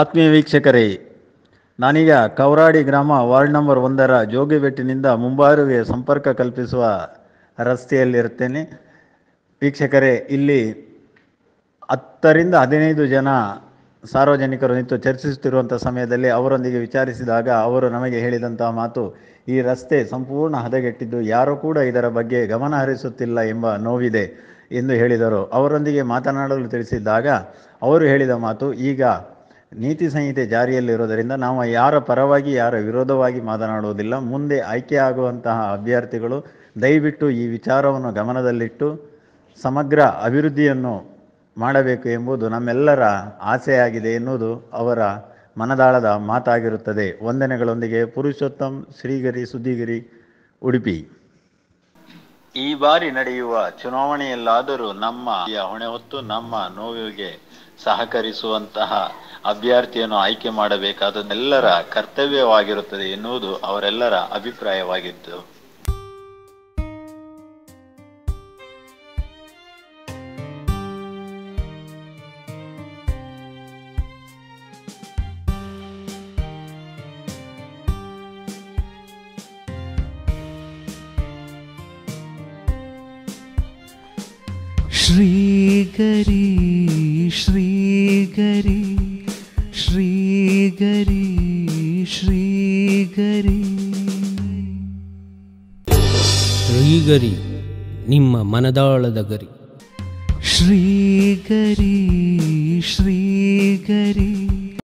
ಆತ್ಮೀಯ ವೀಕ್ಷಕರೇ, ನಾನೀಗ ಕವರಾಡಿ ಗ್ರಾಮ ವಾರ್ಡ್ ನಂಬರ್ ಒಂದರ ಜೋಗಿಬೆಟ್ಟಿನಿಂದ ಮುಂಬಾರುವಿಗೆ ಸಂಪರ್ಕ ಕಲ್ಪಿಸುವ ರಸ್ತೆಯಲ್ಲಿರುತ್ತೇನೆ. ವೀಕ್ಷಕರೇ, ಇಲ್ಲಿ ಹತ್ತರಿಂದ ಹದಿನೈದು ಜನ ಸಾರ್ವಜನಿಕರು ನಿಂತು ಚರ್ಚಿಸುತ್ತಿರುವಂಥ ಸಮಯದಲ್ಲಿ ಅವರೊಂದಿಗೆ ವಿಚಾರಿಸಿದಾಗ ಅವರು ನಮಗೆ ಹೇಳಿದಂತಹ ಮಾತು, ಈ ರಸ್ತೆ ಸಂಪೂರ್ಣ ಹದಗೆಟ್ಟಿದ್ದು ಯಾರೂ ಕೂಡ ಇದರ ಬಗ್ಗೆ ಗಮನ ಹರಿಸುತ್ತಿಲ್ಲ ಎಂಬ ನೋವಿದೆ ಎಂದು ಹೇಳಿದರು. ಅವರೊಂದಿಗೆ ಮಾತನಾಡಲು ತಿಳಿಸಿದ್ದಾಗ ಅವರು ಹೇಳಿದ ಮಾತು, ಈಗ ನೀತಿ ಸಂಹಿತೆ ಜಾರಿಯಲ್ಲಿರೋದರಿಂದ ನಾವು ಯಾರ ಪರವಾಗಿ, ಯಾರ ವಿರೋಧವಾಗಿ ಮಾತನಾಡುವುದಿಲ್ಲ. ಮುಂದೆ ಆಯ್ಕೆಯಾಗುವಂತಹ ಅಭ್ಯರ್ಥಿಗಳು ದಯವಿಟ್ಟು ಈ ವಿಚಾರವನ್ನು ಗಮನದಲ್ಲಿಟ್ಟು ಸಮಗ್ರ ಅಭಿವೃದ್ಧಿಯನ್ನು ಮಾಡಬೇಕು ಎಂಬುದು ನಮ್ಮೆಲ್ಲರ ಆಸೆಯಾಗಿದೆ ಎನ್ನುವುದು ಅವರ ಮನದಾಳದ ಮಾತಾಗಿರುತ್ತದೆ. ವಂದನೆಗಳೊಂದಿಗೆ ಪುರುಷೋತ್ತಮ್, ಶ್ರೀಗಿರಿ, ಸುದ್ದಿಗಿರಿ, ಉಡುಪಿ. ಈ ಬಾರಿ ನಡೆಯುವ ಚುನಾವಣೆಯಲ್ಲಾದರೂ ನಮ್ಮ ಹೊಣೆ ಹೊತ್ತು ನಮ್ಮ ನೋವಿಗೆ ಸಹಕರಿಸುವಂತಹ ಅಭ್ಯರ್ಥಿಯನ್ನು ಆಯ್ಕೆ ಮಾಡಬೇಕಾದದೆಲ್ಲರ ಕರ್ತವ್ಯವಾಗಿರುತ್ತದೆ ಎನ್ನುವುದು ಅವರೆಲ್ಲರ ಅಭಿಪ್ರಾಯವಾಗಿತ್ತು श्रीगरी श्रीगरी श्रीगरी श्रीगरी ಶ್ರೀಗರಿ ನಿಮ್ಮ ಮನದಾಳದ ಗರಿ श्रीगरी श्रीगरी